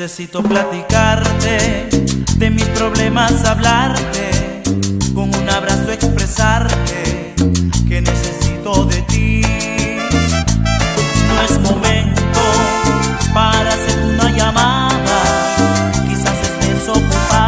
Necesito platicarte, de mis problemas hablarte, con un abrazo expresarte que necesito de ti. No es momento para hacer una llamada, quizás estés ocupada,